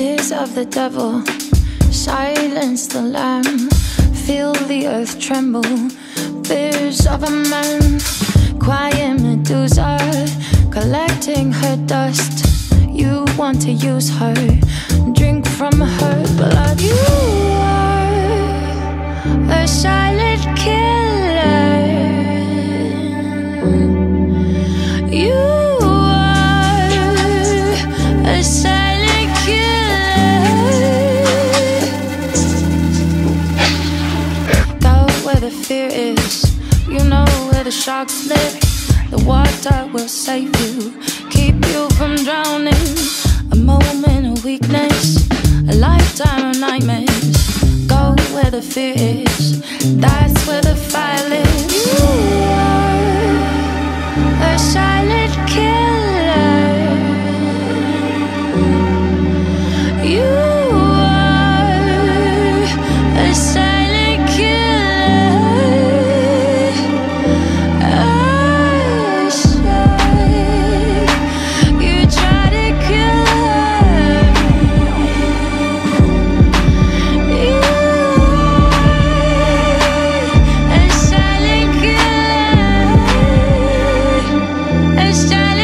voice of the devil. Silence the lamb. Feel the earth tremble. Fears of a man. Quiet Medusa. Collecting her dust. You want to use her. Drink from her. Where the fear is. You know where the sharks live. The water will save you, keep you from drowning. A moment of weakness, a lifetime of nightmares. Go where the fear is. That's where the. just